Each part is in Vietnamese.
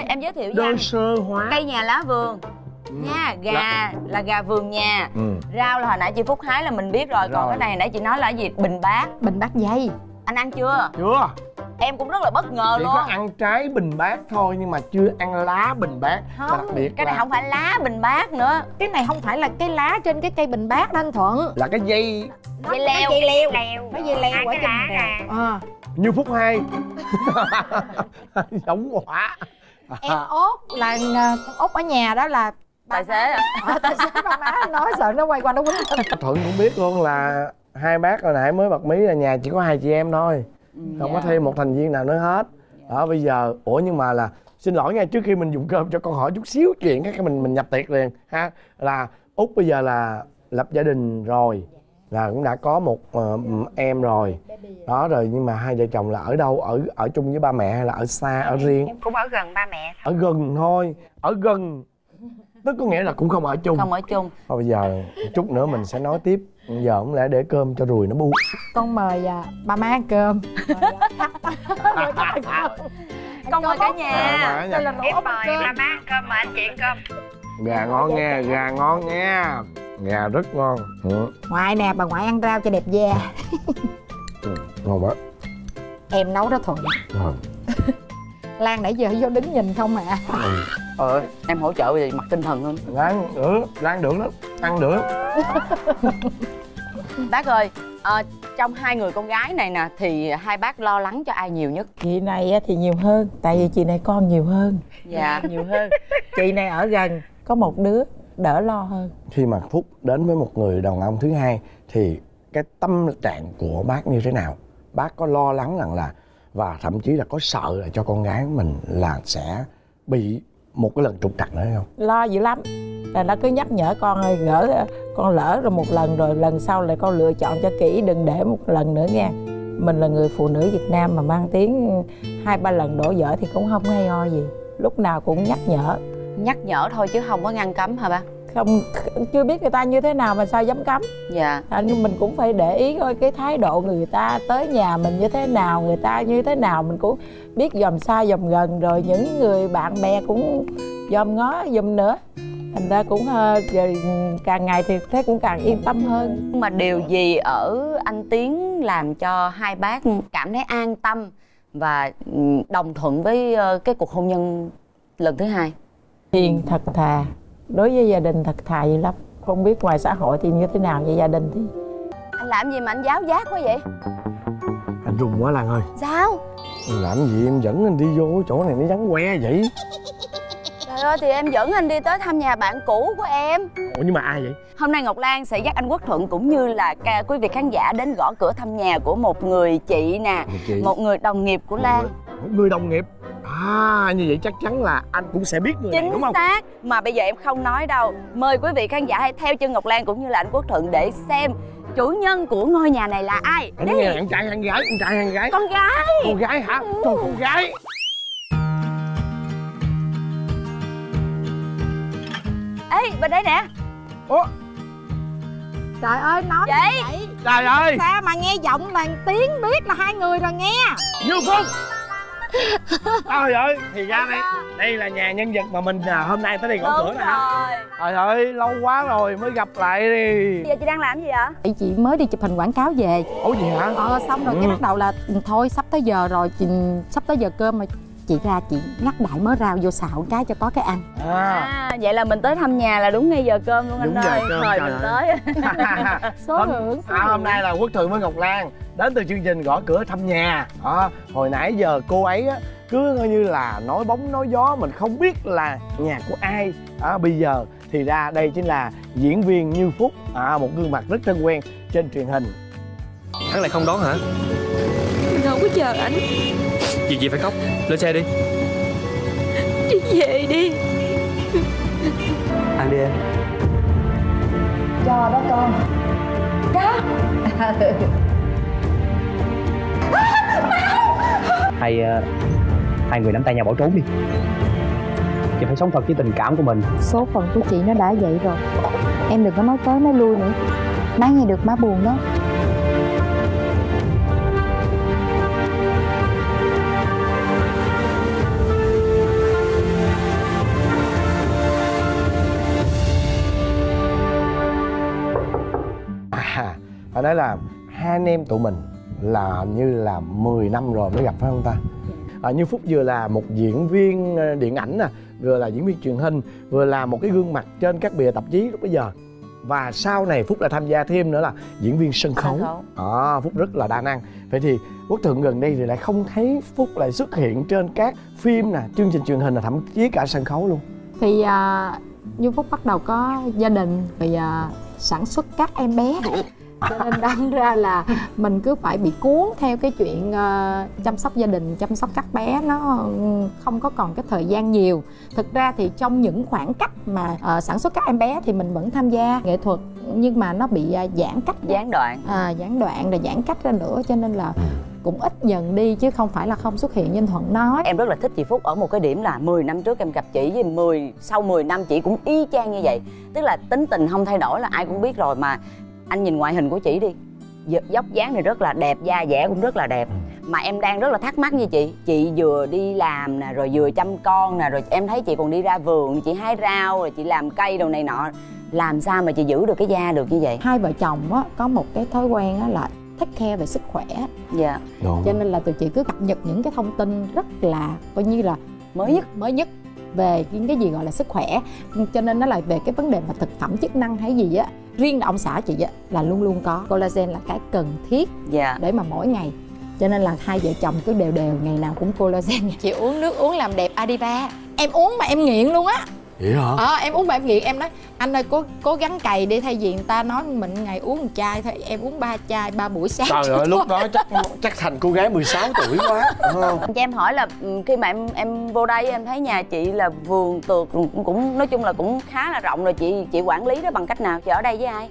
ơi em giới thiệu đơn với sơ hóa. Cây nhà lá vườn. Ừ. nha gà là gà vườn nhà. Ừ. rau là hồi nãy chị phúc hái là mình biết rồi còn Rồi. cái này hồi nãy chị nói là gì? Bình bát. Bình bát dây. Anh ăn chưa? Chưa. Em cũng rất là bất ngờ chỉ luôn. có ăn trái bình bát thôi nhưng mà chưa ăn lá bình bát. Không, đặc biệt cái này là, không phải lá bình bát nữa. Cái này không phải là cái lá trên cái cây bình bát đó anh thuận. Là cái dây. Dây leo. Dây leo. Mấy dây leo ở trên đèo ờ. Như phút hai giống quả em ốt là con út ở nhà đó là tài xế à? Ờ, tài xế ba má nói sợ nó quay qua nó quýnh thuận cũng biết luôn là hai bác hồi nãy mới bật mí là nhà chỉ có hai chị em thôi. Không có Dạ. thêm một thành viên nào nữa hết. Đó bây giờ ủa nhưng mà là xin lỗi nha trước khi mình dùng cơm cho con hỏi chút xíu chuyện cái mình mình nhập tiệc liền ha. Là út bây giờ là lập gia đình rồi là cũng đã có một ờ, em rồi. Đó rồi nhưng mà hai vợ chồng là ở đâu? Ở ở chung với ba mẹ hay là ở xa ở riêng? em cũng ở gần ba mẹ ở gần thôi ở gần. Tức có nghĩa là cũng không ở chung. Không ở chung. Thôi bây giờ chút nữa mình sẽ nói tiếp. Giờ không lẽ để cơm cho ruồi nó bu? Con mời à, ba má ăn cơm. Mời con mời cả nhà. À, đây là em mời ba má ăn cơm mà anh chị ăn cơm gà ngon nha gà ngon nha. Gà rất ngon. Ừ. ngoại nè bà ngoại ăn rau cho đẹp da. Ừ, ngon quá. Em nấu đó thuận rồi lan nãy giờ vô đứng nhìn không à. Ờ em hỗ trợ về mặt tinh thần hơn ráng được ráng được lắm. Ăn được. Bác ơi ờ, trong hai người con gái này nè thì hai bác lo lắng cho ai nhiều nhất? Chị này á thì nhiều hơn tại vì chị này con nhiều hơn. Dạ nhiều hơn. Chị này ở gần có một đứa đỡ lo hơn. Khi mà phúc đến với một người đàn ông thứ hai thì cái tâm trạng của bác như thế nào? Bác có lo lắng rằng là và thậm chí là có sợ là cho con gái mình là sẽ bị một cái lần trục trặc nữa hay không? Lo dữ lắm. Là nó cứ nhắc nhở con ơi gỡ con lỡ rồi một lần rồi lần sau lại con lựa chọn cho kỹ đừng để một lần nữa nha mình là người phụ nữ Việt Nam mà mang tiếng hai ba lần đổ vỡ thì cũng không hay ho gì. Lúc nào cũng nhắc nhở nhắc nhở thôi chứ không có ngăn cấm hả bác không chưa biết người ta như thế nào mà sao dám cấm. Dạ. À, nhưng mình cũng phải để ý coi cái thái độ người ta tới nhà mình như thế nào người ta như thế nào. Mình cũng biết dòm xa dòm gần rồi những người bạn bè cũng dòm ngó dùm nữa. Thành ra cũng ờ, giờ càng ngày thì thấy cũng càng yên tâm hơn. Nhưng mà điều gì ở anh tiến làm cho hai bác cảm thấy an tâm và ừ, đồng thuận với ờ, cái cuộc hôn nhân lần thứ hai hiền thật thà. Đối với gia đình thật thà vậy lắm. Không biết ngoài xã hội thì như thế nào vậy gia đình thì? Anh làm gì mà anh giáo giác quá vậy? Anh rùng quá lan ơi. Sao? Làm gì em dẫn anh đi vô chỗ này nó vắng que vậy? Trời ơi thì em dẫn anh đi tới thăm nhà bạn cũ của em. Ủa nhưng mà ai vậy? Hôm nay Ngọc Lan sẽ dắt anh Quốc Thuận cũng như là ca quý vị khán giả đến gõ cửa thăm nhà của một người chị nè, Một chị. một người đồng nghiệp của Lan. một người đồng nghiệp à như vậy chắc chắn là anh cũng sẽ biết người này Chính đúng không? xác. Mà bây giờ em không nói đâu. Mời quý vị khán giả hãy theo chân Ngọc Lan cũng như là anh Quốc Thuận để xem chủ nhân của ngôi nhà này là ai. anh nghe anh trai hay anh gái anh trai hay anh gái. Con gái. con gái hả? Trời con gái. Ê, bên đây nè. ủa? Trời ơi nói như vậy? Trời ơi. Sao mà nghe giọng là tiếng biết là hai người rồi nghe? Như phúc trời ơi thì ra đây đây là nhà nhân vật mà mình à, hôm nay tới đây gõ cửa nè hả rồi. trời ơi lâu quá rồi mới gặp lại đi Bây giờ chị đang làm gì vậy? chị mới đi chụp hình quảng cáo về ủa gì hả ờ xong rồi Ừ. cái bắt đầu là thôi sắp tới giờ rồi chị sắp tới giờ cơm mà chị ra chị ngắt đại mớ rau vô xào cái cho có cái ăn à À, vậy là mình tới thăm nhà là đúng ngay giờ cơm luôn anh Đúng giờ ơi. cơm, Thời mình ơi. tới. số hôm, hưởng số à, hôm nay là quốc thường với ngọc lan đến từ chương trình gõ cửa thăm nhà đó, hồi nãy giờ cô ấy á, cứ coi như là nói bóng nói gió mình không biết là nhà của ai à, bây giờ thì ra đây chính là diễn viên như phúc à, một gương mặt rất thân quen trên truyền hình Hắn lại không đón hả? Mình không có chờ ảnh Việc gì phải khóc? Lên xe đi. Đi về đi. Ăn đi em. Cho đó con. Hay ờ, hai người nắm tay nhau bỏ trốn đi. Chị phải sống thật với tình cảm của mình. Số phận của chị nó đã vậy rồi. Em đừng có nói tới nói lui nữa. Má nghe được má buồn đó phải nói là hai anh em tụi mình là như là 10 năm rồi mới gặp phải không ta. À, như phúc vừa là một diễn viên ờ, điện ảnh nè vừa là diễn viên truyền hình vừa là một cái gương mặt trên các bìa tạp chí lúc bây giờ. Và sau này phúc lại tham gia thêm nữa là diễn viên sân khấu, Sân khấu. À, phúc rất là đa năng. Vậy thì quốc thượng gần đây thì lại không thấy phúc lại xuất hiện trên các phim nè chương trình truyền hình là thậm chí cả sân khấu luôn. Thì à, như phúc bắt đầu có gia đình rồi à, sản xuất các em bé cho nên đâm ra là mình cứ phải bị cuốn theo cái chuyện ờ, chăm sóc gia đình chăm sóc các bé nó ừ, không có còn cái thời gian nhiều. Thực ra thì trong những khoảng cách mà ờ, sản xuất các em bé thì mình vẫn tham gia nghệ thuật nhưng mà nó bị à, giãn cách gián đoạn. À, gián đoạn rồi giãn cách ra nữa cho nên là cũng ít dần đi chứ không phải là không xuất hiện như thuận nói. Em rất là thích chị Phúc ở một cái điểm là 10 năm trước em gặp chị với 10 sau 10 năm chị cũng y chang như vậy. Tức là tính tình không thay đổi là ai cũng biết rồi mà anh nhìn ngoại hình của chị đi. Dốc dáng thì rất là đẹp da dẻ cũng rất là đẹp. Mà em đang rất là thắc mắc như chị. Chị vừa đi làm nè rồi vừa chăm con nè rồi em thấy chị còn đi ra vườn chị hái rau rồi chị làm cây đồ này nọ. Làm sao mà chị giữ được cái da được như vậy? Hai vợ chồng á, có một cái thói quen á, là take care về sức khỏe. Dạ. Đúng. cho nên là tụi chị cứ cập nhật những cái thông tin rất là coi như là mới nhất. Mới nhất về những cái gì gọi là sức khỏe. Cho nên nó là về cái vấn đề mà thực phẩm chức năng hay gì á riêng là ông xã chị á là luôn luôn có collagen là cái cần thiết dạ. để mà mỗi ngày. Cho nên là hai vợ chồng cứ đều đều ngày nào cũng collagen. Chị uống nước uống làm đẹp Adiva. Em uống mà em nghiện luôn á vậy hả? Ờ em uống mà em nghiện em nói anh ơi cố cố gắng cày đi thay vì người ta nói mình ngày uống một chai thôi em uống ba chai ba buổi sáng trời ơi lúc đó chắc chắc thành cô gái 16 tuổi quá đúng không? Cho em hỏi là ừ, khi mà em em vô đây em thấy nhà chị là vườn tược cũng, cũng nói chung là cũng khá là rộng rồi chị chị quản lý đó bằng cách nào? Chị ở đây với ai?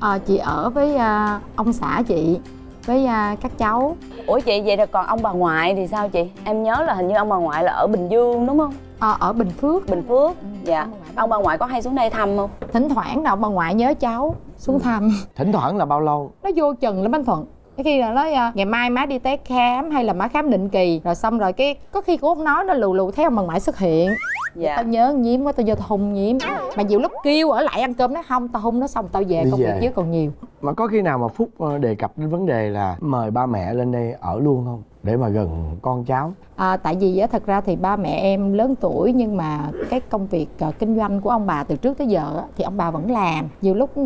Ờ, chị ở với à, ông xã chị với à, các cháu. Ủa chị vậy là còn ông bà ngoại thì sao chị? Em nhớ là hình như ông bà ngoại là ở bình dương đúng không? Ờ, ở Bình Phước. Bình phước dạ. Ông bà ngoại ông bà ngoại có hay xuống đây thăm không? Thỉnh thoảng nào bà ngoại nhớ cháu xuống thăm. Thỉnh thoảng là bao lâu? Nó vô chừng lắm anh thuận cái khi là nói à, ngày mai má đi test khám hay là má khám định kỳ. Rồi xong rồi cái có khi cũng không nói nó lù lù ông bà ngoại xuất hiện. Dạ. Tao nhớ nhiễm quá tao vô tao hung nhiễm. Mà nhiều lúc kêu ở lại ăn cơm nó không tao hung nó xong tao về Đi công việc chứ còn nhiều. Mà có khi nào mà phúc ờ, đề cập đến vấn đề là mời ba mẹ lên đây ở luôn không? Để mà gần con cháu. À, tại vì á, thật ra thì ba mẹ em lớn tuổi nhưng mà cái công việc à, kinh doanh của ông bà từ trước tới giờ á, thì ông bà vẫn làm. Nhiều lúc ừ,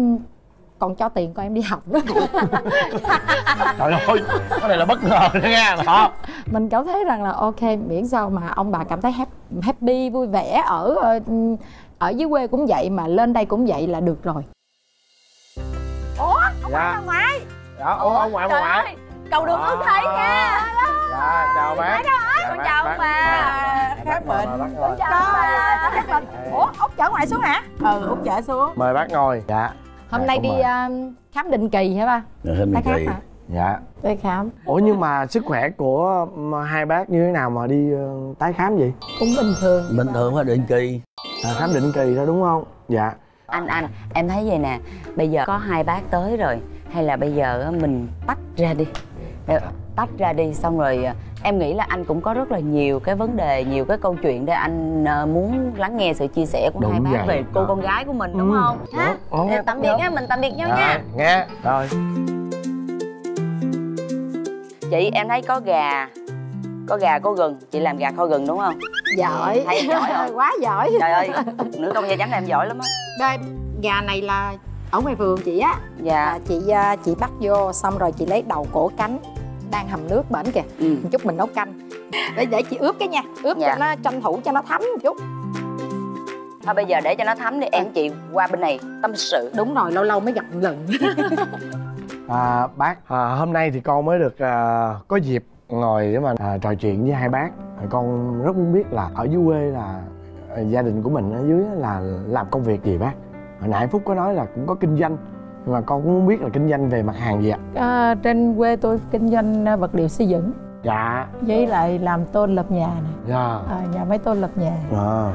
còn cho tiền con em đi học nữa trời ơi cái này là bất ngờ đó nha đó mình cảm thấy rằng là ok miễn sao mà ông bà cảm thấy hap- happy vui vẻ ở ờ, ở dưới quê cũng vậy mà lên đây cũng vậy là được rồi. Dạ. ngoại dạ ủa ông ngoại ông ngoại. cầu đường ước thấy nha. Dạ chào bác. dạ, con chào ông bà. Khám bệnh chào chào ông bà. Ủa út chở ngoại xuống hả? Ừ út chở xuống. Mời bác ngồi. Dạ hôm Dạ, nay đi à, khám định kỳ hả ba? Tái khám hả? Dạ. Đi khám. Ủa nhưng mà sức khỏe của hai bác như thế nào mà đi ờ, tái khám vậy? Cũng bình thường. Bình thường phải định kỳ. À, khám định kỳ thôi đúng không? Dạ. Anh anh em thấy vậy nè. Bây giờ có hai bác tới rồi. Hay là bây giờ mình tách ra đi? Ờ, tách ra đi xong rồi ờ, em nghĩ là anh cũng có rất là nhiều cái vấn đề nhiều cái câu chuyện để anh ờ, muốn lắng nghe sự chia sẻ của Đúng hai bác vậy. về cô Đó. con gái của mình đúng Ừ, không? Ha đúng, đúng, Ờ, tạm biệt nha mình tạm biệt nhau nha. nghe. Rồi. Chị em thấy có gà có gà có gừng. Chị làm gà kho gừng đúng không? Giỏi. Thấy giỏi không? quá giỏi. Trời ơi nữ công gia chánh em giỏi lắm á. Đây gà này là ở ngoài vườn chị á. Dạ. À, chị à, chị bắt vô xong rồi chị lấy đầu cổ cánh đang hầm nước bển kìa. Ừ. một chút mình nấu canh. Để để chị ướp cái nha ướp Dạ. cho nó tranh thủ cho nó thấm một chút. Thôi bây giờ để cho nó thấm đi em chị qua bên này tâm sự. Đúng rồi lâu lâu mới gặp một lần. À, bác à, hôm nay thì con mới được à, có dịp ngồi để mà à, trò chuyện với hai bác. À, con rất muốn biết là ở dưới quê là à, gia đình của mình ở dưới là làm công việc gì bác? Hồi nãy phúc có nói là cũng có kinh doanh mà con cũng muốn biết là kinh doanh về mặt hàng gì ạ? À, trên quê tôi kinh doanh à, vật liệu xây dựng. Dạ. Với lại làm tôn lập nhà này dạ. À, nhà máy tôn lập nhà. À.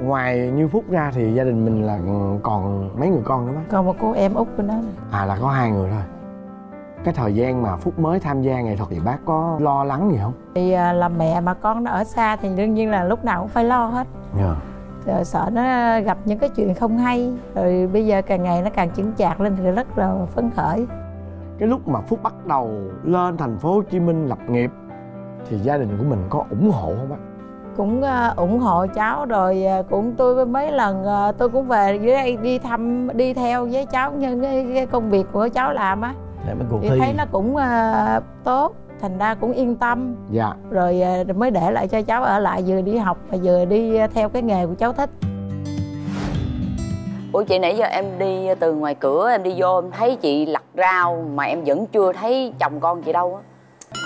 ngoài như phúc ra thì gia đình mình là ừ, còn mấy người con nữa bác? Còn một cô em út của nó này. à là có hai người thôi. Cái thời gian mà phúc mới tham gia nghệ thuật thì bác có lo lắng gì không? Thì à, làm mẹ mà con nó ở xa thì đương nhiên là lúc nào cũng phải lo hết. Dạ rồi sợ nó gặp những cái chuyện không hay. Rồi bây giờ càng ngày nó càng chững chạc lên thì rất là phấn khởi. Cái lúc mà phúc bắt đầu lên thành phố hồ chí minh lập nghiệp thì gia đình của mình có ủng hộ không bác cũng uh, ủng hộ cháu rồi uh, cũng tôi mấy lần tôi cũng về dưới đây đi thăm đi theo với cháu như cái, cái công việc của cháu làm á. Thì thấy nó cũng tốt thành ra cũng yên tâm. Dạ. Rồi uh, mới để lại cho cháu ở lại vừa đi học và vừa đi theo cái nghề của cháu thích. Ủa chị nãy giờ em đi từ ngoài cửa em đi vô em thấy chị lặt rau mà em vẫn chưa thấy chồng con chị đâu á.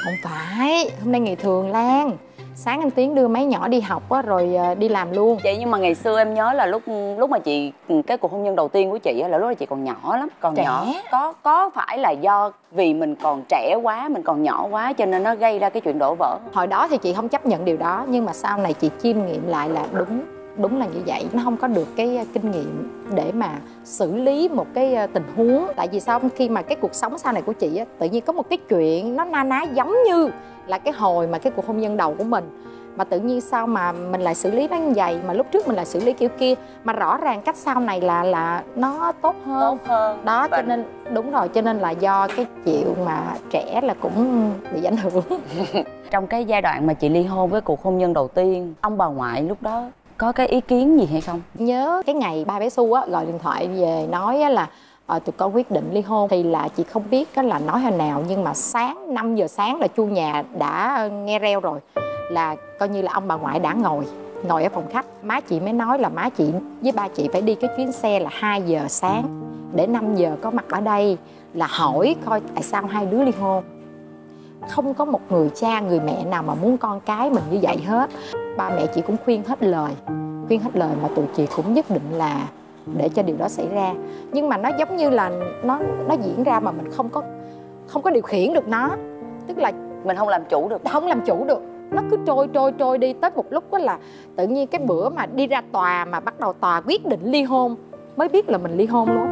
Không phải hôm nay ngày thường lan sáng anh tiến đưa mấy nhỏ đi học á rồi ờ, đi làm luôn. Chị nhưng mà ngày xưa em nhớ là lúc lúc mà chị cái cuộc hôn nhân đầu tiên của chị á là lúc đó chị còn nhỏ lắm còn Trẻ. nhỏ. Có có phải là do vì mình còn trẻ quá mình còn nhỏ quá cho nên nó gây ra cái chuyện đổ vỡ? Hồi đó thì chị không chấp nhận điều đó nhưng mà sau này chị chiêm nghiệm lại là đúng đúng là như vậy nó không có được cái kinh nghiệm để mà xử lý một cái tình huống. Tại vì sao? Khi mà cái cuộc sống sau này của chị á tự nhiên có một cái chuyện nó na ná giống như là cái hồi mà cái cuộc hôn nhân đầu của mình. Mà tự nhiên sao mà mình lại xử lý nó như vậy? Mà lúc trước mình lại xử lý kiểu kia mà rõ ràng cách sau này là là nó tốt hơn. Tốt hơn đó cho Và- nên đúng rồi cho nên là do cái chịu mà trẻ là cũng bị ảnh hưởng. Trong cái giai đoạn mà chị ly hôn với cuộc hôn nhân đầu tiên ông bà ngoại lúc đó có cái ý kiến gì hay không? Nhớ cái ngày ba bé su á gọi điện thoại về nói á là ờ, tụi con quyết định ly hôn. Thì là chị không biết á là nói hồi nào nhưng mà sáng 5 giờ sáng là chuông nhà đã nghe reo rồi là coi như là ông bà ngoại đã ngồi ngồi ở phòng khách. Má chị mới nói là má chị với ba chị phải đi cái chuyến xe là 2 giờ sáng để 5 giờ có mặt ở đây là hỏi coi tại sao hai đứa ly hôn không có một người cha người mẹ nào mà muốn con cái mình như vậy hết. Ba mẹ chị cũng khuyên hết lời khuyên hết lời mà tụi chị cũng nhất định là để cho điều đó xảy ra. Nhưng mà nó giống như là nó nó diễn ra mà mình không có không có điều khiển được nó. Tức là mình không làm chủ được. Không làm chủ được. Nó cứ trôi trôi trôi đi tới một lúc đó là tự nhiên cái bữa mà đi ra tòa mà bắt đầu tòa quyết định ly hôn mới biết là mình ly hôn luôn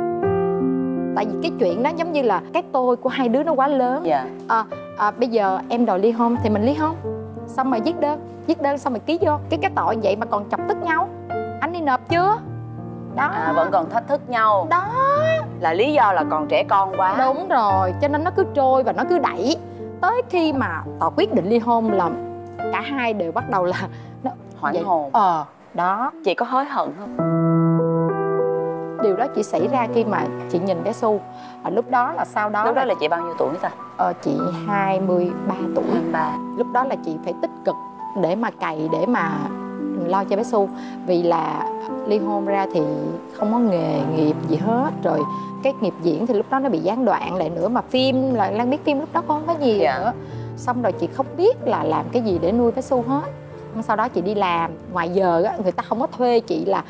tại vì cái chuyện đó giống như là cái tôi của hai đứa nó quá lớn. Dạ. À, à, bây giờ em đòi ly hôn thì mình ly hôn. Xong rồi viết đơn viết đơn xong rồi ký vô. Cái cái tội vậy mà còn chọc tức nhau. Anh đi nộp chưa? Đó. À, vẫn còn thách thức nhau. Đó. Là lý do là còn trẻ con quá. Đúng rồi cho nên nó cứ trôi và nó cứ đẩy. Tới khi mà tòa quyết định ly hôn là cả hai đều bắt đầu là nó hoảng vậy- hồn. Ờ đó. Chị có hối hận không điều đó chỉ xảy ra khi mà chị nhìn bé su à, lúc đó là sau đó lúc đó là chị bao nhiêu tuổi ta? Ờ, chị 23 tuổi. Ba. Lúc đó là chị phải tích cực để mà cày để mà lo cho bé su vì là ly hôn ra thì không có nghề nghiệp gì hết rồi cái nghiệp diễn thì lúc đó nó bị gián đoạn lại nữa mà phim là lan biết phim lúc đó không có gì Dạ. nữa. Xong rồi chị không biết là làm cái gì để nuôi bé su hết sau đó chị đi làm ngoài giờ á, người ta không có thuê chị là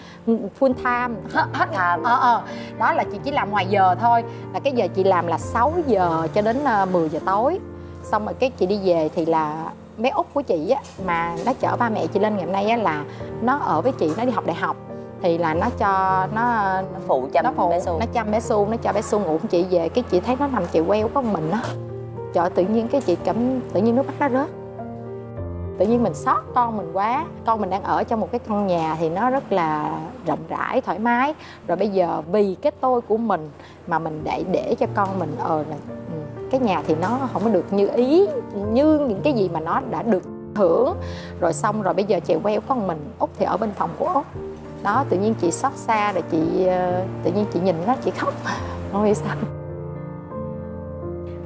full time. Hết hết Time. ờ ờ. Đó là chị chỉ làm ngoài giờ thôi. Là cái giờ chị làm là 6 giờ cho đến ờ, 10 giờ tối. Xong rồi cái chị đi về thì là bé út của chị á mà nó chở ba mẹ chị lên ngày hôm nay á là nó ở với chị nó đi học đại học. Thì là nó cho nó nó phụ chăm nó phụ bé su nó chăm bé su nó cho bé su ngủ chị về. Cái chị thấy nó nằm chị queo có mình á. Trời tự nhiên cái chị cảm tự nhiên nước mắt nó rớt tự nhiên mình xót con mình quá con mình đang ở trong một cái căn nhà thì nó rất là rộng rãi thoải mái. Rồi bây giờ vì cái tôi của mình mà mình để để cho con mình ờ là ừ, cái nhà thì nó không có được như ý như những cái gì mà nó đã được hưởng. Rồi xong rồi bây giờ chị queo con mình út thì ở bên phòng của út. Đó tự nhiên chị xót xa rồi chị ờ, tự nhiên chị nhìn nó chị khóc. Không hiểu sao.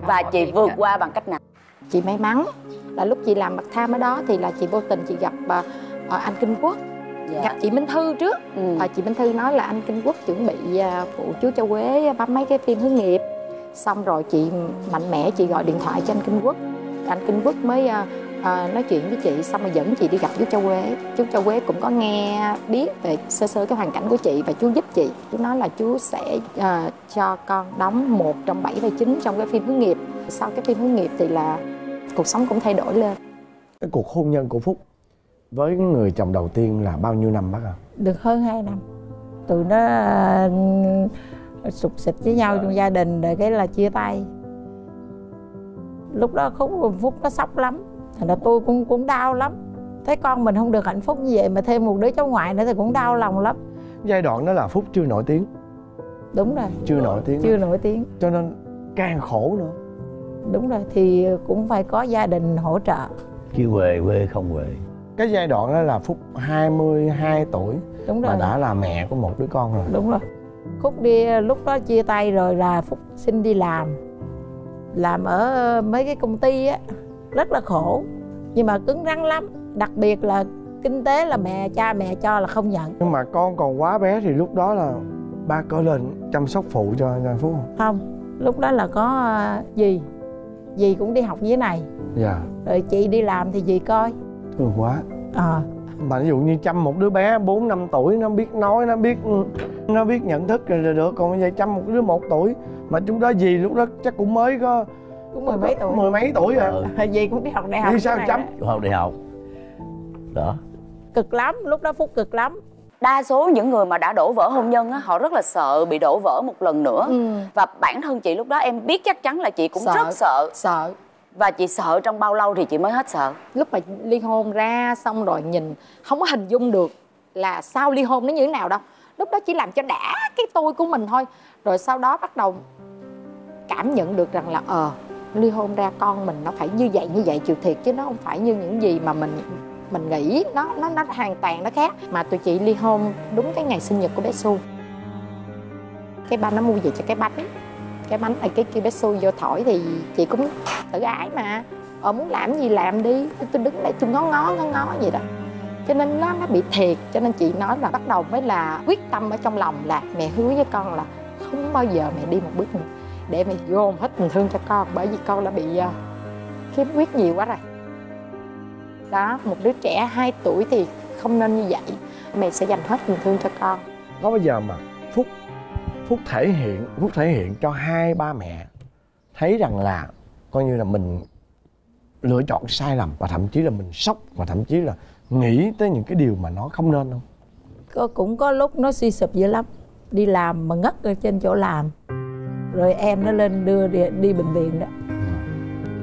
Và chị vượt qua bằng cách nào chị may mắn là lúc chị làm bậc tham ở đó thì là chị vô tình chị gặp ờ, ờ, anh Kinh Quốc. Gặp chị Minh Thư trước. Ừ. Ờ, chị Minh Thư nói là anh Kinh Quốc chuẩn bị phụ chú cho Quế bấm mấy cái phim hướng nghiệp. Xong rồi chị mạnh mẽ chị gọi điện thoại cho anh Kinh Quốc. Anh Kinh Quốc mới à, nói chuyện với chị xong rồi dẫn chị đi gặp chú Châu Quế chú Châu Quế cũng có nghe biết về sơ sơ cái hoàn cảnh của chị và chú giúp chị. Chú nói là chú sẽ à, cho con đóng một trong bảy vai chính trong cái phim hướng nghiệp. Sau cái phim hướng nghiệp thì là cuộc sống cũng thay đổi lên. Cái cuộc hôn nhân của phúc với người chồng đầu tiên là bao nhiêu năm bác ạ? Được hơn 2 năm. Tụi nó à, sụp xịt với nhau trong gia đình rồi cái là chia tay. Lúc đó khúc phúc nó sốc lắm thành ra tôi cũng cũng đau lắm. Thấy con mình không được hạnh phúc như vậy mà thêm một đứa cháu ngoại nữa thì cũng đau lòng lắm. Giai đoạn đó là phúc chưa nổi tiếng. Đúng rồi. Chưa nổi tiếng. Chưa nổi tiếng. Cho nên càng khổ nữa. Đúng rồi thì cũng phải có gia đình hỗ trợ. Chứ về quê không về cái giai đoạn đó là phúc 22 tuổi đúng mà rồi. đã là mẹ của một đứa con rồi. Đúng rồi. Phúc đi lúc đó chia tay rồi là phúc xin đi làm. Làm ở mấy cái công ty á rất là khổ. Nhưng mà cứng rắn lắm đặc biệt là kinh tế là mẹ cha mẹ cho là không nhận. Nhưng mà con còn quá bé thì lúc đó là ba có lên chăm sóc phụ cho cho phúc không? Không lúc đó là có ờ, dì. Dì cũng đi học dưới này. Dạ. Rồi chị đi làm thì dì coi. Thương quá. Ờ. Mà ví dụ như chăm một đứa bé 4 năm tuổi nó biết nói nó biết nó biết nhận thức rồi được. Còn bây giờ chăm một đứa một tuổi mà chúng đó gì lúc đó chắc cũng mới có cũng mười mấy tuổi. Mười mấy tuổi à ừ. dì cũng đi học đại học đi sao đó. học đại học. Đó. Cực lắm lúc đó phúc cực lắm. Đa số những người mà đã đổ vỡ hôn nhân á họ rất là sợ bị đổ vỡ một lần nữa. Ừ. và bản thân chị lúc đó em biết chắc chắn là chị cũng Sợ. rất sợ. Sợ. Và chị sợ trong bao lâu thì chị mới hết sợ? Lúc mà ly hôn ra xong rồi nhìn không có hình dung được là sau ly hôn nó như thế nào đâu. Lúc đó chỉ làm cho đã cái tôi của mình thôi. Rồi sau đó bắt đầu cảm nhận được rằng là ờ ly hôn ra con mình nó phải như vậy như vậy chịu thiệt chứ nó không phải như những gì mà mình mình nghĩ. Nó nó nó hoàn toàn nó khác. Mà tụi chị ly hôn đúng cái ngày sinh nhật của bé Su cái ba nó mua về cho cái bánh. Cái bánh này cái kia bé Su vô thổi thì chị cũng tự ái mà. Ờ muốn làm gì làm đi. Tôi đứng đây tôi ngó ngó ngó ngó vậy đó. Cho nên nó nó bị thiệt. Cho nên chị nói là bắt đầu mới là quyết tâm ở trong lòng là mẹ hứa với con là không bao giờ mẹ đi một bước nữa để mẹ dồn hết tình thương cho con bởi vì con đã bị uh, khiếm khuyết nhiều quá rồi. Đó một đứa trẻ 2 tuổi thì không nên như vậy. Mẹ sẽ dành hết tình thương cho con. Có bao giờ mà phúc phúc thể hiện phúc thể hiện cho hai ba mẹ thấy rằng là coi như là mình lựa chọn sai lầm và thậm chí là mình sốc và thậm chí là nghĩ tới những cái điều mà nó không nên không? Có, cũng có lúc nó suy sụp dữ lắm. Đi làm mà ngất ở trên chỗ làm rồi em nó lên đưa đi, đi bệnh viện đó.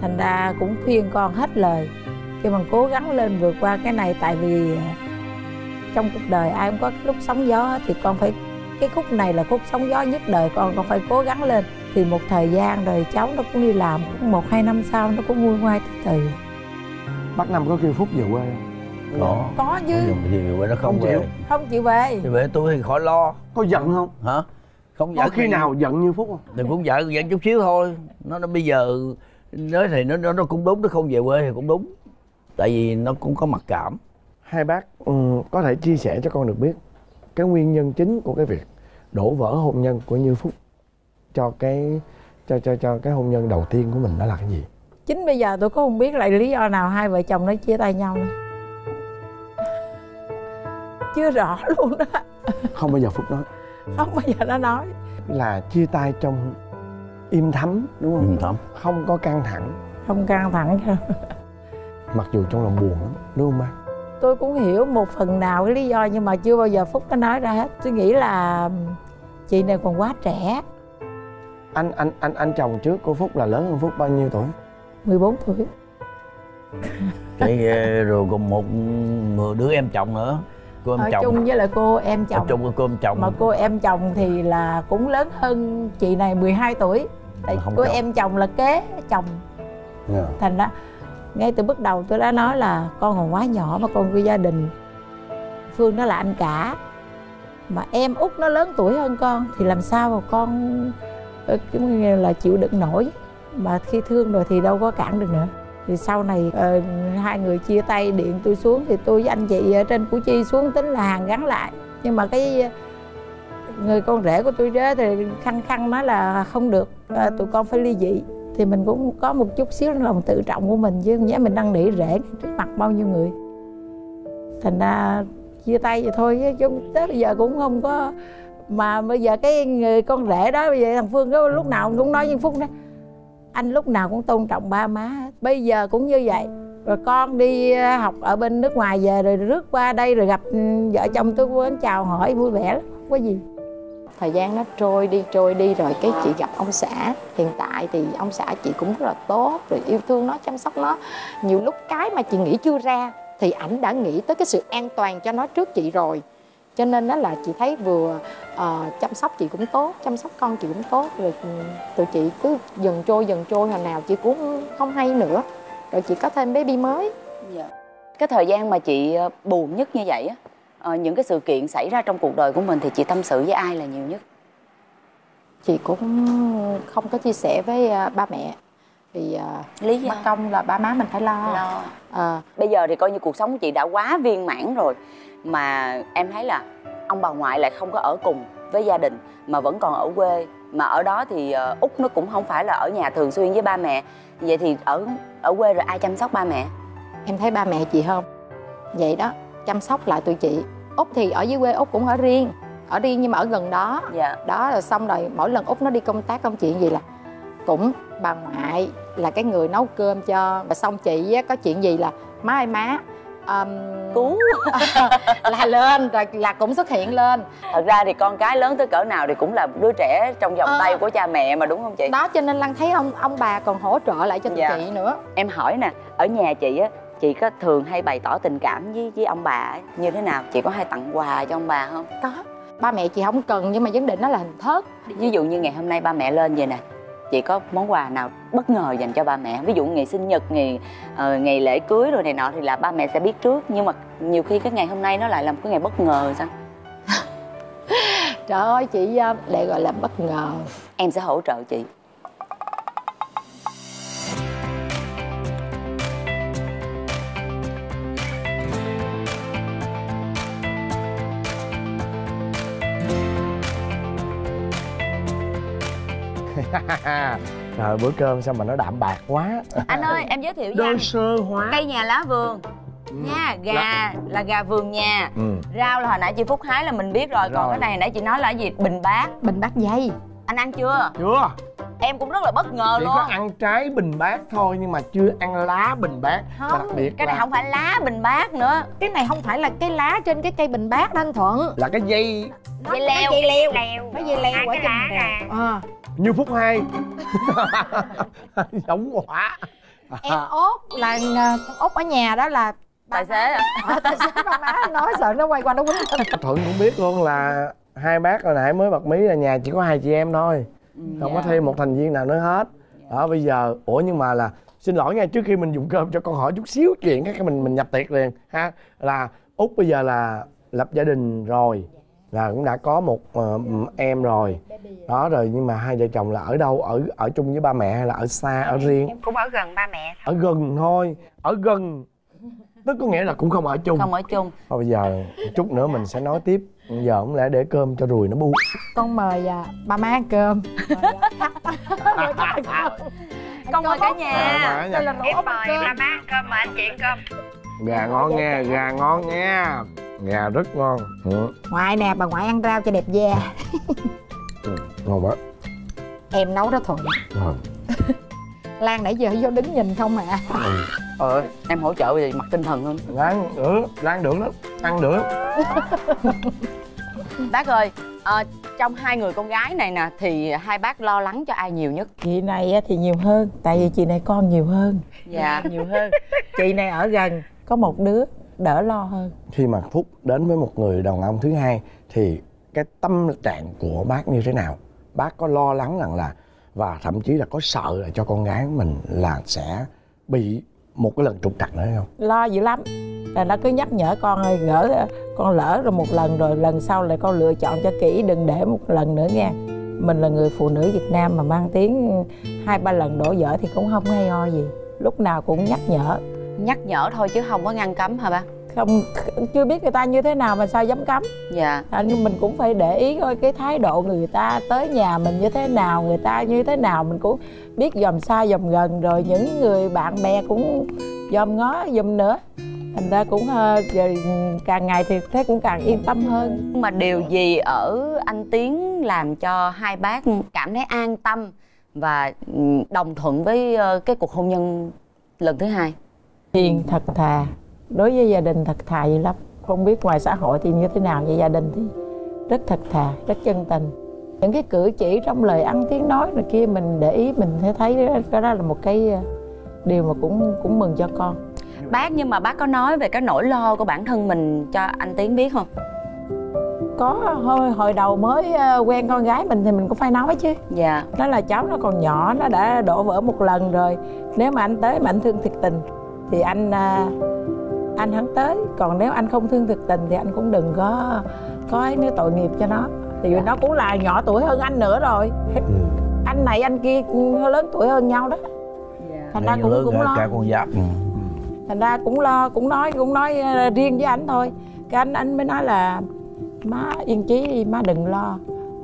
Thành ra cũng khuyên con hết lời. Kêu bằng cố gắng lên vượt qua cái này tại vì trong cuộc đời ai cũng có cái lúc sóng gió thì con phải cái khúc này là khúc sóng gió nhất đời con con phải cố gắng lên. Thì một thời gian rồi cháu nó cũng đi làm cũng một hai năm sau nó cũng nguôi ngoai từ từ. Bác năm có kêu phúc về quê không? Có. Có chứ. Nhưng mà thì quê nó không, Không chịu. về. Không chịu về. Thì về tôi thì khỏi lo. Có giận không? Hả không có giận khi nào giận như phúc không? Thì cũng giận giận chút xíu thôi. Nó nó bây giờ nói thì nó nó nó cũng đúng nó không về quê thì cũng đúng. Tại vì nó cũng có mặc cảm. Hai bác ừ, có thể chia sẻ cho con được biết cái nguyên nhân chính của cái việc đổ vỡ hôn nhân của như phúc cho cái cho cho cho cái hôn nhân đầu tiên của mình đó là cái gì? Chính bây giờ tôi cũng không biết là lý do nào hai vợ chồng nó chia tay nhau nữa. Chưa rõ luôn đó. Không bao giờ phúc nói không bao giờ nó nói. Là chia tay trong im thấm đúng không? Ừ, thấm. Không có căng thẳng. Không căng thẳng mặc dù trong lòng buồn lắm đúng không bác? Tôi cũng hiểu một phần nào cái lý do nhưng mà chưa bao giờ phúc nó nói ra hết. Tôi nghĩ là chị này còn quá trẻ. Anh anh anh anh chồng trước của phúc là lớn hơn phúc bao nhiêu tuổi? 14 tuổi. Cái ờ, rồi còn một người đứa em chồng nữa cô em ở chồng. chung với lại cô em ở chồng. chung với cô em chồng. Mà cô em chồng thì là cũng lớn hơn chị này 12 tuổi. Tại cô chồng. em chồng là kế chồng. Dạ. thành ra ngay từ bước đầu tôi đã nói là con còn quá nhỏ mà con của gia đình. Phương nó là anh cả. Mà em út nó lớn tuổi hơn con thì làm sao mà con ờ, là chịu đựng nổi. Mà khi thương rồi thì đâu có cản được nữa thì sau này uh, hai người chia tay điện tôi xuống thì tôi với anh chị ở trên củ chi xuống tính là hàng gắn lại. Nhưng mà cái ờ, người con rể của tôi đó thì khăng khăng nói là không được ờ, tụi con phải ly dị. Thì mình cũng có một chút xíu lòng tự trọng của mình chứ không nhẽ mình đang nỉ rể trước mặt bao nhiêu người. Thành ra chia tay vậy thôi chứ tới bây giờ cũng không có mà bây giờ cái người con rể đó bây giờ thằng phương đó lúc nào cũng nói với phúc đó anh lúc nào cũng tôn trọng ba má hết. bây giờ cũng như vậy. Rồi con đi ờ, học ở bên nước ngoài về rồi rước qua đây rồi gặp ừ, vợ chồng tôi quên chào hỏi, vui vẻ lắm, không có gì. Thời gian nó trôi đi trôi đi rồi cái chị gặp ông xã. Hiện tại thì ông xã chị cũng rất là tốt rồi yêu thương nó, chăm sóc nó. Nhiều lúc cái mà chị nghĩ chưa ra thì ảnh đã nghĩ tới cái sự an toàn cho nó trước chị rồi cho nên đó là chị thấy vừa ờ, chăm sóc chị cũng tốt chăm sóc con chị cũng tốt rồi ừ, tụi chị cứ dần trôi dần trôi hồi nào chị cũng không hay nữa. Rồi chị có thêm baby mới. Dạ. cái thời gian mà chị ờ, buồn nhất như vậy á ờ, những cái sự kiện xảy ra trong cuộc đời của mình thì chị tâm sự với ai là nhiều nhất? Chị cũng không có chia sẻ với à, ba mẹ. Vì à, lý do? công là ba má mình phải lo, Lo. Ờ, bây giờ thì coi như cuộc sống của chị đã quá viên mãn rồi mà em thấy là ông bà ngoại lại không có ở cùng với gia đình mà vẫn còn ở quê. Mà ở đó thì ờ, út nó cũng không phải là ở nhà thường xuyên với ba mẹ. Vậy thì ở ở quê rồi ai chăm sóc ba mẹ? Em thấy ba mẹ chị không? Vậy đó chăm sóc lại tụi chị. Út thì ở dưới quê út cũng ở riêng ở riêng nhưng mà ở gần đó. Dạ. Đó rồi xong rồi mỗi lần út nó đi công tác công chuyện gì là cũng bà ngoại là cái người nấu cơm cho. Và xong chị á, có chuyện gì là má ơi má um, cứu là lên rồi là cũng xuất hiện lên. Thật ra thì con cái lớn tới cỡ nào thì cũng là đứa trẻ trong vòng Ờ. tay của cha mẹ mà đúng không chị? Đó cho nên lan thấy ông ông bà còn hỗ trợ lại cho tụi Dạ. chị nữa. Em hỏi nè ở nhà chị á chị có thường hay bày tỏ tình cảm với với ông bà ấy như thế nào? Chị có hay tặng quà cho ông bà không? Có. Ba mẹ chị không cần nhưng mà vấn đề nó là hình thức. Ví dụ như ngày hôm nay ba mẹ lên vậy nè chị có món quà nào bất ngờ dành cho ba mẹ. Ví dụ ngày sinh nhật ngày ờ, ngày lễ cưới rồi này nọ thì là ba mẹ sẽ biết trước. Nhưng mà nhiều khi cái ngày hôm nay nó lại là một cái ngày bất ngờ sao? Trời ơi chị ờ, để gọi là bất ngờ. Em sẽ hỗ trợ chị Trời bữa cơm sao mà nó đạm bạc quá. Anh ơi em giới thiệu với đơn sơ hóa. Cây nhà lá vườn. Nha gà là gà vườn nhà. Ừ. rau là hồi nãy chị phúc hái là mình biết rồi. Còn Rồi. cái này hồi nãy chị nói là gì? Bình bát. Bình bát dây. Anh ăn chưa? Chưa. Em cũng rất là bất ngờ chỉ luôn. có ăn trái bình bát thôi nhưng mà chưa ăn lá bình bát. Không, đặc biệt cái này là, không phải lá bình bát nữa. Cái này không phải là cái lá trên cái cây bình bát đó anh thuận. Là cái dây. Dây leo dây leo. leo. Nó dây leo ở trên lá nè. à, như phút hai giống quá em ốt là con út ở nhà đó là tài xế à à, tài xế ba má nói sợ nó quay qua nó quýnh thuận cũng biết luôn là hai bác hồi nãy mới bật mí là nhà chỉ có hai chị em thôi. Không có thêm một thành viên nào nữa hết. Đó bây giờ ủa nhưng mà là xin lỗi nha trước khi mình dùng cơm cho con hỏi chút xíu chuyện cái mình mình nhập tiệc liền ha. Là út bây giờ là lập gia đình rồi là cũng đã có một ờ, em rồi. Đó rồi nhưng mà hai vợ chồng là ở đâu? Ở ở chung với ba mẹ hay là ở xa ở riêng? cũng ở gần ba mẹ thôi. Ở gần thôi. Ở gần. Tức có nghĩa là cũng không ở chung. Không ở chung. Thôi bây giờ chút nữa mình sẽ nói tiếp. Giờ không lẽ để cơm cho ruồi nó bu? Con mời à, ba má ăn cơm. À, con mời cả À, nhà mà đây là em mời cơm ba má ăn cơm mà anh chị ăn cơm. Gà ngon nha gà ngon nha gà rất ngon. Ừ. ngoại nè bà ngoại ăn rau cho đẹp da. Ừ, ngon quá. Em nấu đó thuận rồi lan nãy giờ vô đứng nhìn không à. Ờ em hỗ trợ về mặt tinh thần hơn lan được lan được lắm ăn được bác ơi ờ, trong hai người con gái này nè thì hai bác lo lắng cho ai nhiều nhất? Chị này á thì nhiều hơn tại vì chị này con nhiều hơn. Dạ nhiều hơn. Chị này ở gần có một đứa đỡ lo hơn. Khi mà phúc đến với một người đàn ông thứ hai thì cái tâm trạng của bác như thế nào? Bác có lo lắng rằng là và thậm chí là có sợ là cho con gái mình là sẽ bị một cái lần trục trặc nữa hay không? Lo dữ lắm. Là nó cứ nhắc nhở con ơi gỡ con lỡ rồi một lần rồi lần sau lại con lựa chọn cho kỹ đừng để một lần nữa nha. Mình là người phụ nữ Việt Nam mà mang tiếng hai ba lần đổ vỡ thì cũng không hay ho gì. Lúc nào cũng nhắc nhở nhắc nhở thôi chứ không có ngăn cấm hả bác không chưa biết người ta như thế nào mà sao dám cấm. Dạ. À, nhưng mình cũng phải để ý coi cái thái độ người ta tới nhà mình như thế nào người ta như thế nào. Mình cũng biết dòm xa dòm gần rồi những người bạn bè cũng dòm ngó dùm nữa. Thành ra cũng ờ, giờ càng ngày thì thấy cũng càng yên tâm hơn. Mà điều gì ở anh tiến làm cho hai bác cảm thấy an tâm và ừ, đồng thuận với ờ, cái cuộc hôn nhân lần thứ hai hiền thật thà. Đối với gia đình thật thà dữ lắm. Không biết ngoài xã hội thì như thế nào nhưng gia đình thì rất thật thà rất chân tình. Những cái cử chỉ trong lời ăn tiếng nói này kia mình để ý mình sẽ thấy cái đó là một cái ờ, điều mà cũng cũng mừng cho con. Bác nhưng mà bác có nói về cái nỗi lo của bản thân mình cho anh tiến biết không? Có hồi hồi đầu mới ờ, quen con gái mình thì mình cũng phải nói chứ. Dạ. Nó là cháu nó còn nhỏ nó đã đổ vỡ một lần rồi. Nếu mà anh tới mà anh thương thiệt tình thì anh à, anh hắn tới. Còn nếu anh không thương thiệt tình thì anh cũng đừng có có ấy nếu tội nghiệp cho nó. Thì nó cũng là nhỏ tuổi hơn anh nữa rồi. Ừ. anh này anh kia lớn tuổi hơn nhau đó. Thành ra cũng lớn cũng lo. cả con giáp. Ừ. thành ra cũng lo cũng nói cũng nói ờ, riêng với anh thôi. Cái anh anh mới nói là má yên chí đi má đừng lo.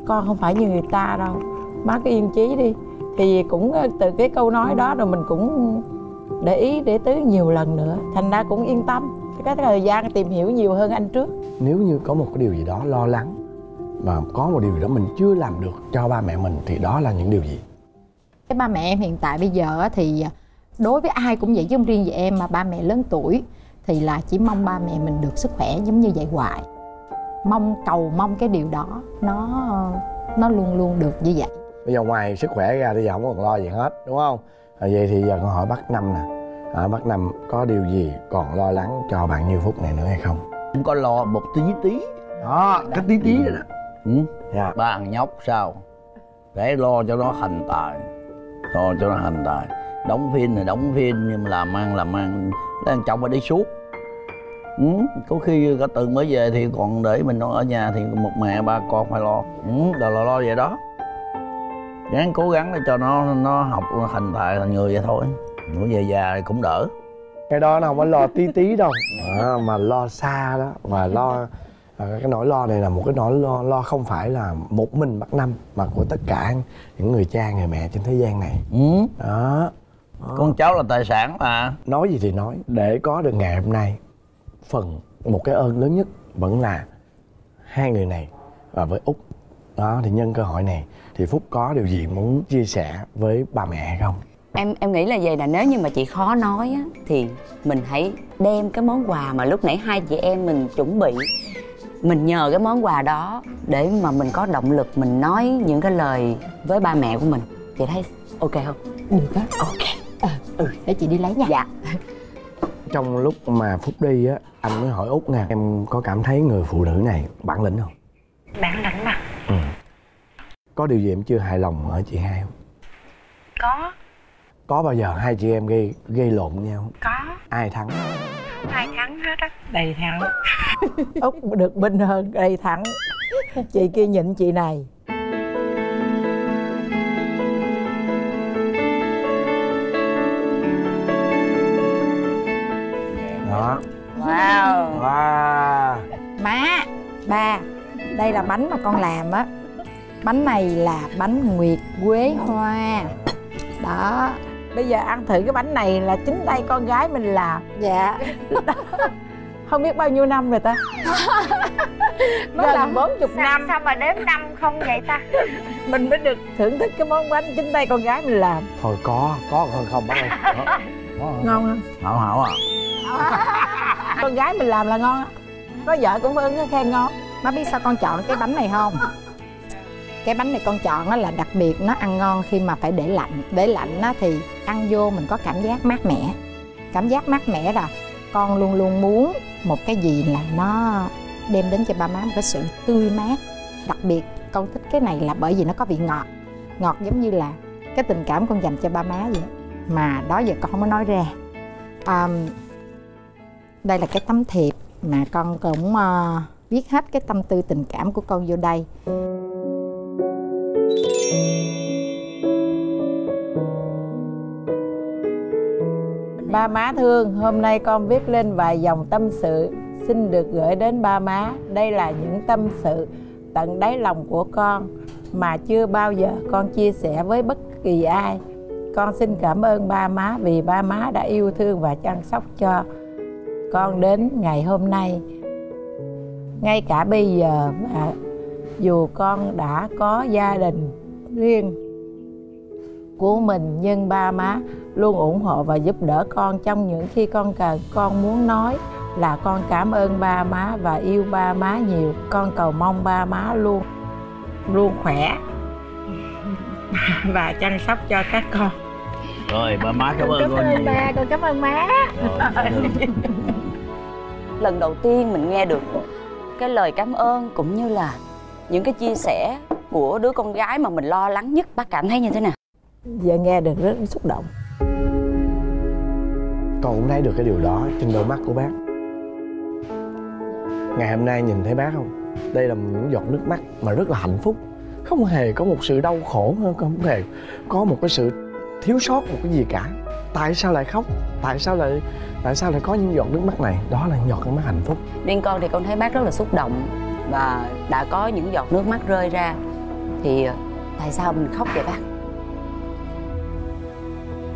Con không phải như người ta đâu. Má cứ yên chí đi. Thì cũng ờ, từ cái câu nói đó rồi mình cũng để ý để tứ nhiều lần nữa. Thành ra cũng yên tâm. Cái thời gian tìm hiểu nhiều hơn anh trước. Nếu như có một cái điều gì đó lo lắng mà có một điều gì đó mình chưa làm được cho ba mẹ mình thì đó là những điều gì? Cái ba mẹ em hiện tại bây giờ á thì đối với ai cũng vậy chứ không riêng về em mà ba mẹ lớn tuổi thì là chỉ mong ba mẹ mình được sức khỏe giống như vậy hoài. Mong cầu mong cái điều đó nó nó luôn luôn được như vậy. Bây giờ ngoài sức khỏe ra thì giờ không còn lo gì hết đúng không? À, vậy thì giờ con hỏi bác năm nè à, bác năm có điều gì còn lo lắng cho bạn như phúc này nữa hay không cũng có lo một tí tí đó cái tí tí đó, đó. ừ. Dạ. ba thằng nhóc sao để lo cho nó thành tài lo cho nó thành tài đóng phim thì đóng phim nhưng mà làm ăn làm ăn lấy thằng chồng mà đi suốt ừ. có khi cả tuần mới về thì còn để mình ở nhà thì một mẹ ba con phải lo ừ. là lo lo vậy đó ráng cố gắng để cho nó nó học nó thành tài thành người vậy thôi nó về già thì cũng đỡ. Cái đó nó không có lo tí tí đâu. À, mà lo xa đó. Và lo à, cái nỗi lo này là một cái nỗi lo lo không phải là một mình bác năm mà của tất cả những người cha người mẹ trên thế gian này. Ừ. đó. Con cháu là tài sản mà. Nói gì thì nói. Để có được ngày hôm nay phần một cái ơn lớn nhất vẫn là hai người này và với út đó thì nhân cơ hội này thì phúc có điều gì muốn chia sẻ với ba mẹ hay không em em nghĩ là vậy là nếu như mà chị khó nói á, thì mình hãy đem cái món quà mà lúc nãy hai chị em mình chuẩn bị. Mình nhờ cái món quà đó để mà mình có động lực mình nói những cái lời với ba mẹ của mình. Chị thấy ok không? Được á ok. À, ừ để chị đi lấy nha. Dạ. Trong lúc mà phúc đi á anh mới hỏi út nè em có cảm thấy người phụ nữ này bản lĩnh không? Bản lĩnh mà. Ừ. có điều gì em chưa hài lòng ở chị hai không? Có có bao giờ hai chị em gây gây lộn nhau không? Có. Ai thắng? Hai tháng hết á? Đầy thắng. Út được binh hơn đầy thắng. Chị kia nhịn chị này. Đó. Wow. Wow. Má ba đây là bánh mà con làm á. Bánh này là bánh nguyệt quế hoa. Đó bây giờ ăn thử cái bánh này là chính tay con gái mình làm dạ. Không biết bao nhiêu năm rồi ta? Gần bốn chục năm. sao mà đếm năm không vậy ta? Mình mới được thưởng thức cái món bánh chính tay con gái mình làm. Thôi có có hơn không bác ơi? Có. Có hơn ngon không? Hảo hảo à. Con gái mình làm là ngon á. Có vợ cũng ưng khen ngon. Má biết sao con chọn cái bánh này không cái bánh này con chọn là đặc biệt nó ăn ngon khi mà phải để lạnh. Để lạnh nó thì ăn vô mình có cảm giác mát mẻ. Cảm giác mát mẻ là con luôn luôn muốn một cái gì là nó đem đến cho ba má một cái sự tươi mát. Đặc biệt con thích cái này là bởi vì nó có vị ngọt. Ngọt giống như là cái tình cảm con dành cho ba má vậy. Mà đó giờ con không có nói ra. À, đây là cái tấm thiệp mà con cũng uh, viết hết cái tâm tư tình cảm của con vô đây. Ba má thương, hôm nay con viết lên vài dòng tâm sự. Xin được gửi đến ba má. Đây là những tâm sự tận đáy lòng của con mà chưa bao giờ con chia sẻ với bất kỳ ai. Con xin cảm ơn ba má vì ba má đã yêu thương và chăm sóc cho con đến ngày hôm nay. Ngay cả bây giờ mà dù con đã có gia đình riêng của mình nhưng ba má luôn ủng hộ và giúp đỡ con trong những khi con cần con muốn nói là con cảm ơn ba má và yêu ba má nhiều. Con cầu mong ba má luôn luôn khỏe và chăm sóc cho các con. Rồi ba má cảm ơn cảm con ơn nhiều. ba con cảm ơn má. Rồi, lần đầu tiên mình nghe được cái lời cảm ơn cũng như là những cái chia sẻ của đứa con gái mà mình lo lắng nhất. Bác cảm thấy như thế nào giờ nghe được rất xúc động. Con cũng thấy được cái điều đó trên đôi mắt của bác. Ngày hôm nay nhìn thấy bác không? Đây là những giọt nước mắt mà rất là hạnh phúc. Không hề có một sự đau khổ không hề có một cái sự thiếu sót một cái gì cả. Tại sao lại khóc? Tại sao lại tại sao lại có những giọt nước mắt này? Đó là những giọt nước mắt hạnh phúc. Riêng con thì con thấy bác rất là xúc động và đã có những giọt nước mắt rơi ra. Thì ờ, tại sao mình khóc vậy bác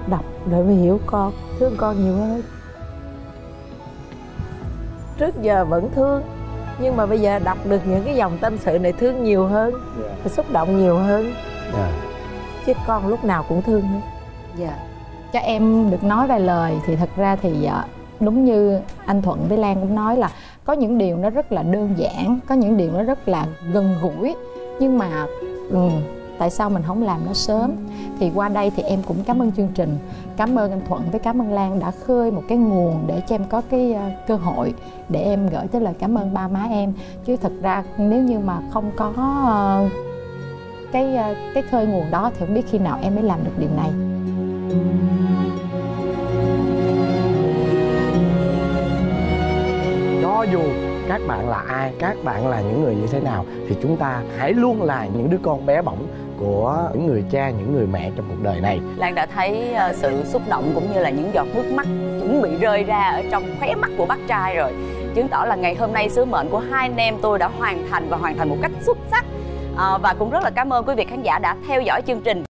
đọc để mới hiểu con thương con nhiều hơn. Trước giờ vẫn thương nhưng mà bây giờ đọc được những cái dòng tâm sự này thương nhiều hơn yeah. xúc động nhiều hơn. Yeah. chứ con lúc nào cũng thương hết. Dạ. Cho em được nói vài lời thì thật ra thì ờ, đúng như anh thuận với lan cũng nói là có những điều nó rất là đơn giản có những điều nó rất là gần gũi. Nhưng mà ừ, tại sao mình không làm nó sớm. Thì qua đây thì em cũng cảm ơn chương trình. Cảm ơn anh thuận với cảm ơn lan đã khơi một cái nguồn để cho em có cái ờ, cơ hội để em gửi tới lời cảm ơn ba má em. Chứ thật ra nếu như mà không có ờ, cái ờ, cái khơi nguồn đó thì không biết khi nào em mới làm được điều này. Cho dù các bạn là ai, các bạn là những người như thế nào, thì chúng ta hãy luôn là những đứa con bé bỏng của những người cha những người mẹ trong cuộc đời này. Lan đã thấy ờ, sự xúc động cũng như là những giọt nước mắt chuẩn bị rơi ra ở trong khóe mắt của bác trai rồi. Chứng tỏ là ngày hôm nay sứ mệnh của hai anh em tôi đã hoàn thành và hoàn thành một cách xuất sắc. À, và cũng rất là cảm ơn quý vị khán giả đã theo dõi chương trình.